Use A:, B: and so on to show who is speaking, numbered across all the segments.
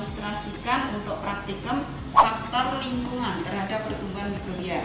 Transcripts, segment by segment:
A: mendemonstrasikan untuk praktikum faktor lingkungan terhadap pertumbuhan mikrobia.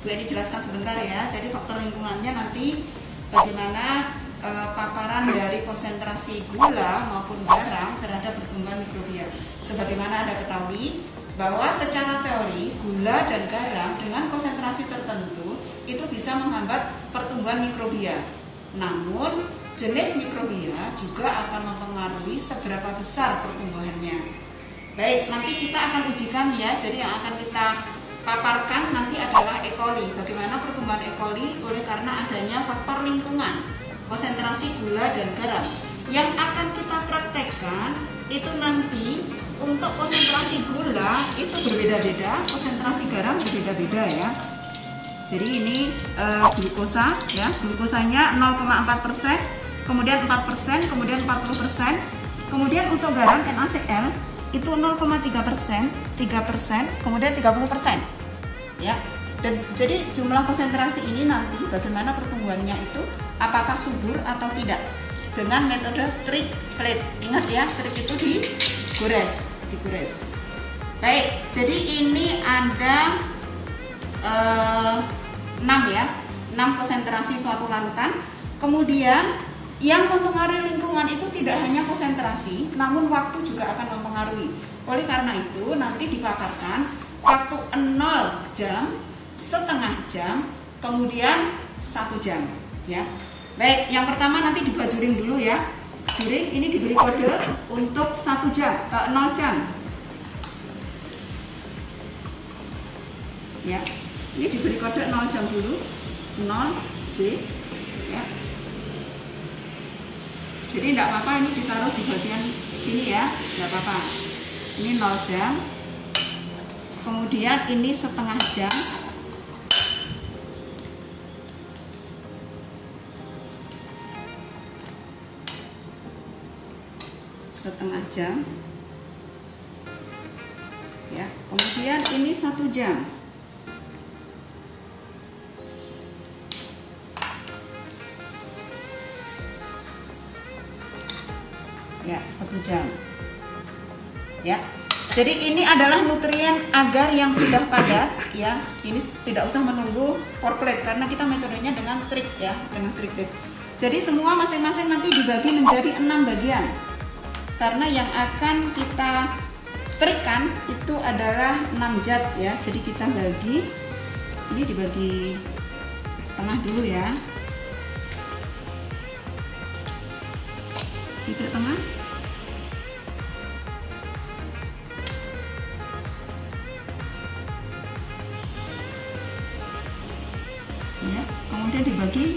A: Bu ini jelaskan sebentar ya. Jadi faktor lingkungannya nanti bagaimana e, paparan dari konsentrasi gula maupun garam terhadap pertumbuhan mikrobia. Sebagaimana Anda ketahui bahwa secara teori gula dan garam dengan konsentrasi tertentu itu bisa menghambat pertumbuhan mikrobia. Namun jenis mikrobia juga akan mempengaruhi seberapa besar pertumbuhannya. Baik, nanti kita akan ujikan ya. Jadi yang akan kita paparkan nanti adalah E. coli. Bagaimana pertumbuhan E. coli oleh karena adanya faktor lingkungan, konsentrasi gula dan garam. Yang akan kita praktekkan itu nanti untuk konsentrasi gula itu berbeda-beda, konsentrasi garam berbeda-beda ya. Jadi ini e, glukosa ya, glukosanya 0,4 persen, kemudian 4 persen, kemudian 40 persen, kemudian untuk garam NaCl itu 0,3 persen, 3 persen, kemudian 30 persen ya. Dan jadi jumlah konsentrasi ini nanti bagaimana pertumbuhannya itu apakah subur atau tidak dengan metode strict plate. Ingat ya, strict itu digores, digores. Baik, jadi ini ada uh, 6 ya 6 konsentrasi suatu larutan kemudian yang mempengaruhi lingkungan itu tidak hanya konsentrasi namun waktu juga akan mempengaruhi. Oleh karena itu nanti dipaparkan waktu 0 jam setengah jam kemudian satu jam ya. Baik yang pertama nanti dibuat juring dulu ya. Juring ini diberi kode untuk satu jam ke 0 jam. Ya ini diberi kode 0 jam dulu. 0 J ya jadi tidak apa-apa ini ditaruh di bagian sini ya. Tidak apa-apa. Ini 0 jam. Kemudian ini setengah jam. Setengah jam. Ya kemudian ini satu jam ya. Jadi ini adalah nutrien agar yang sudah padat ya. Ini tidak usah menunggu plate karena kita metodenya dengan strict ya dengan strict plate. Jadi semua masing-masing nanti dibagi menjadi enam bagian. Karena yang akan kita strikkan itu adalah 6 zat ya. Jadi kita bagi ini dibagi tengah dulu ya. Titik tengah kemudian dibagi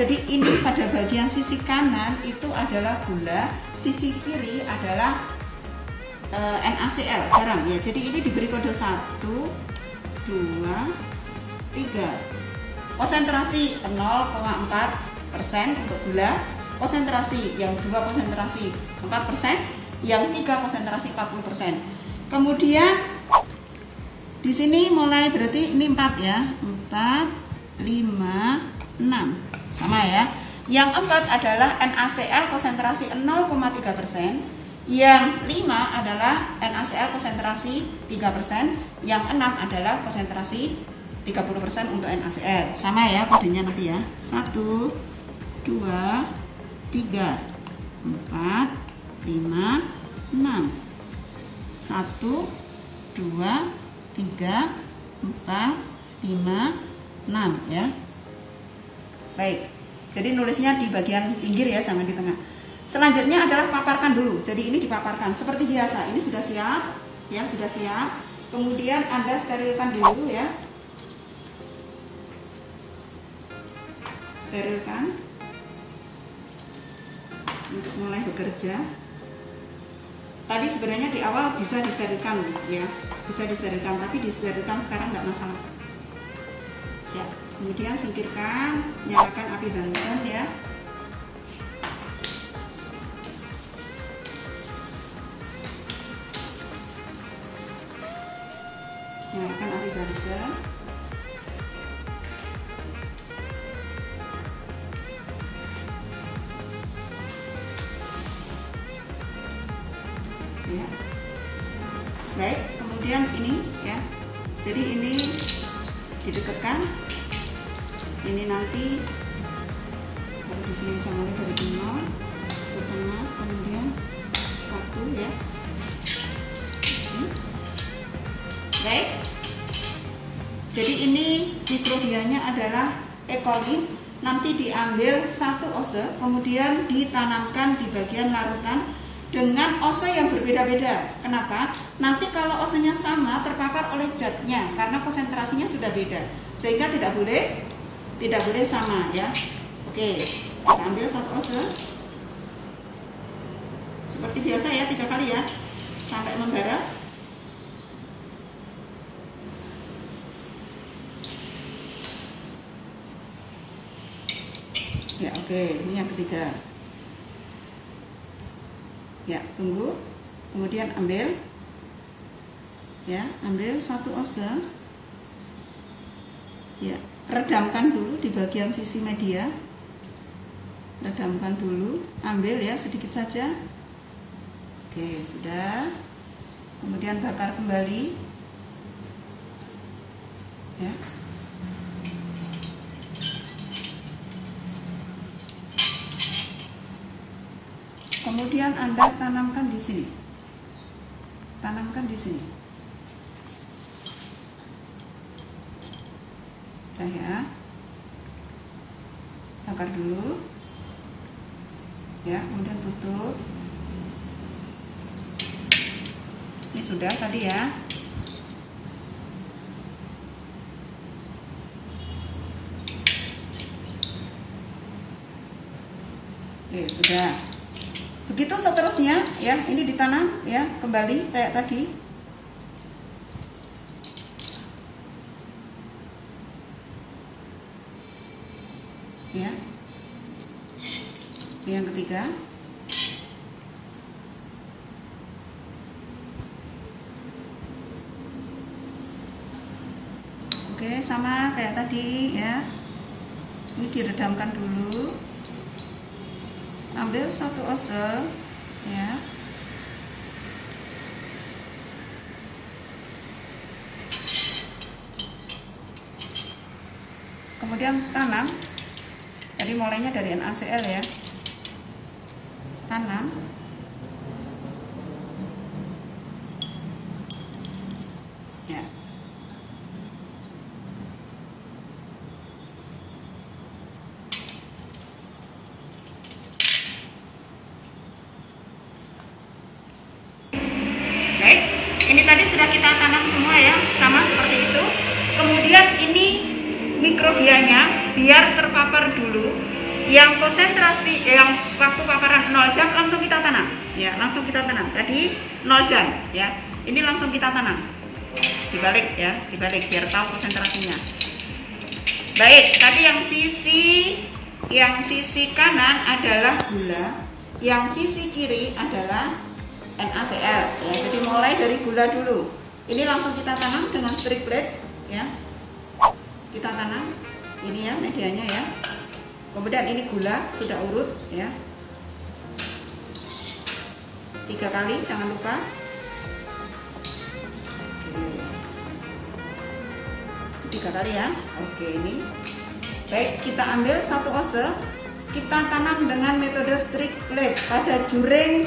A: jadi ini pada bagian sisi kanan itu adalah gula, sisi kiri adalah e, NaCl garam ya. Jadi ini diberi kode 1 2 3. Konsentrasi 0,4% untuk gula, konsentrasi yang dua konsentrasi 4%, yang tiga konsentrasi 40%. Kemudian di sini mulai berarti ini 4 ya. 4 5 6 sama ya. Yang empat adalah NaCl konsentrasi 0,3 persen. Yang 5 adalah NaCl konsentrasi 3%, yang 6 adalah konsentrasi 30% untuk NaCl. Sama ya kodenya nanti ya. 1 2 3 4 5 6 1 2 3 4 5 6 ya. Baik. Jadi nulisnya di bagian pinggir ya, jangan di tengah. Selanjutnya adalah paparkan dulu. Jadi ini dipaparkan seperti biasa. Ini sudah siap, ya sudah siap. Kemudian Anda sterilkan dulu ya. Sterilkan untuk mulai bekerja. Tadi sebenarnya di awal bisa disterilkan ya, bisa disterilkan, tapi disterilkan sekarang tidak masalah. Ya, kemudian singkirkan, nyalakan api Bunsen ya. nyalakan api Bunsen ya. Baik kemudian ini ya. Jadi ini didekatkan ini nanti kalau di sini aja mulai dari nol setengah kemudian satu ya baik jadi ini mikrobianya adalah E. coli nanti diambil satu ose kemudian ditanamkan di bagian larutan dengan ose yang berbeda-beda. Kenapa? Nanti kalau osenya sama terpapar oleh zatnya karena konsentrasinya sudah beda. Sehingga tidak boleh tidak boleh sama ya. Oke, kita ambil satu ose. Seperti biasa ya, tiga kali ya. Sampai membara. Ya, oke, ini yang ketiga ya tunggu kemudian ambil ya ambil satu ose ya redamkan dulu di bagian sisi media. Redamkan dulu. Ambil ya sedikit saja. Oke sudah. Kemudian bakar kembali. Ya. Kemudian Anda tanamkan di sini. Tanamkan di sini. Udah ya. Bakar dulu. Ya, kemudian tutup. Ini sudah tadi ya. Oke, sudah begitu seterusnya ya ini ditanam ya kembali kayak tadi ya. Yang ketiga. Oke sama kayak tadi ya. Ini diredamkan dulu. Ambil satu ose ya. Kemudian tanam jadi mulainya dari NaCl ya. Tanam. Ini tadi sudah kita tanam semua ya sama seperti itu. Kemudian mikrobianya biar terpapar dulu yang konsentrasi yang waktu paparan 0 jam langsung kita tanam ya langsung kita tanam tadi 0 jam ya ini langsung kita tanam dibalik ya dibalik biar tahu konsentrasinya baik tadi yang sisi yang sisi kanan adalah gula yang sisi kiri adalah NaCl ya. Jadi mulai dari gula dulu. Ini langsung kita tanam dengan strip plate ya. Kita tanam. Ini ya medianya ya. Kemudian ini gula sudah urut ya. tiga kali jangan lupa. Oke. Tiga kali ya. Oke ini. Baik kita ambil satu ose. Kita tanam dengan metode strict plate. Pada juring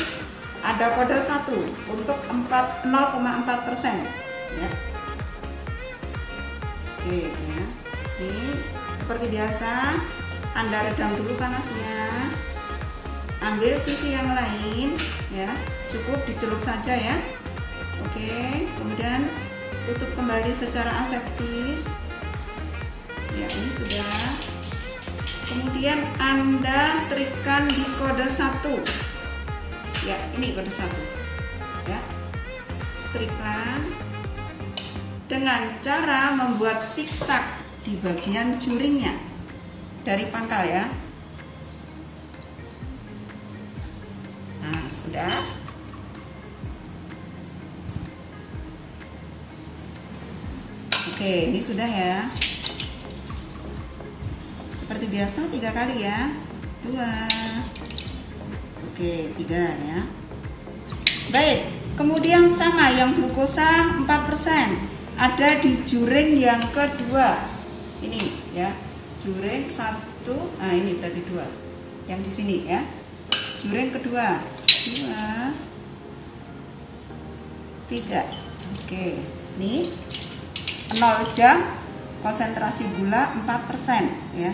A: ada kode satu untuk 0,4 persen ya oke ya ini seperti biasa anda redam dulu panasnya. Ambil sisi yang lain ya. Cukup dicelup saja ya. Oke kemudian tutup kembali secara aseptis. Ya ini sudah. Kemudian anda setrika di kode satu. Ya ini kode satu. Ya setrika dengan cara membuat siksak di bagian juringnya dari pangkal ya. Sudah. Oke ini sudah ya. Seperti biasa tiga kali ya. Dua. Oke tiga ya. Baik kemudian sama yang glukosa 4% ada di juring yang kedua. Ini ya. Juring satu nah ini berarti dua. Yang di sini ya. Juring kedua. Dua. Tiga. Oke. Nih 0 jam konsentrasi gula 4% ya.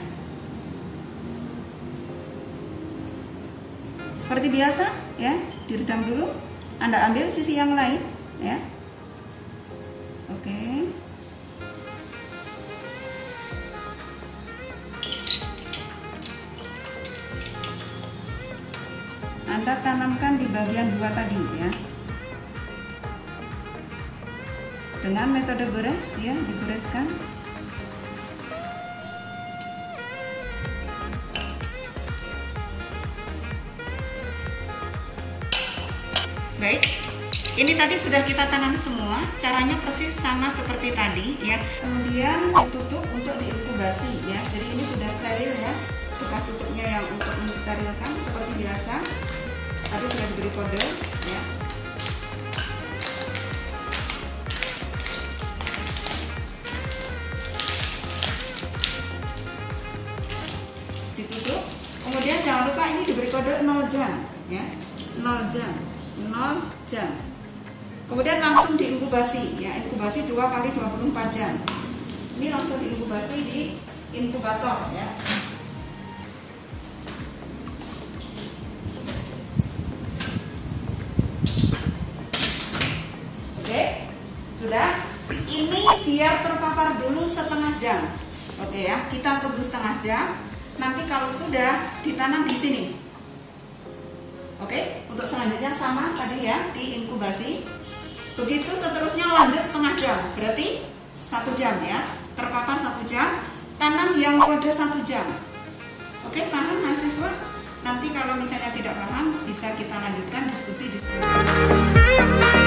A: Seperti biasa ya. Diredam dulu. Anda ambil sisi yang lain ya oke Anda tanamkan di bagian dua tadi ya. Dengan metode gores ya, digoreskan. Baik, ini tadi sudah kita tanam semua, caranya persis sama seperti tadi ya. Kemudian ditutup untuk diinkubasi ya. Jadi ini sudah steril ya. Bekas tutupnya yang untuk mensterilkan seperti biasa tadi sudah diberi kode ya ditutup kemudian jangan lupa ini diberi kode 0 jam ya 0 jam 0 jam kemudian langsung diinkubasi ya inkubasi 2 kali 24 jam ini langsung diinkubasi di inkubator ya Sudah? Ini biar terpapar dulu setengah jam. Oke ya, kita tunggu setengah jam. Nanti kalau sudah ditanam di sini. Oke, untuk selanjutnya sama tadi ya, diinkubasi. Begitu seterusnya lanjut setengah jam. Berarti satu jam ya. Terpapar satu jam. Tanam yang kode satu jam. Oke, paham mahasiswa? Nanti kalau misalnya tidak paham, bisa kita lanjutkan diskusi di sekolah.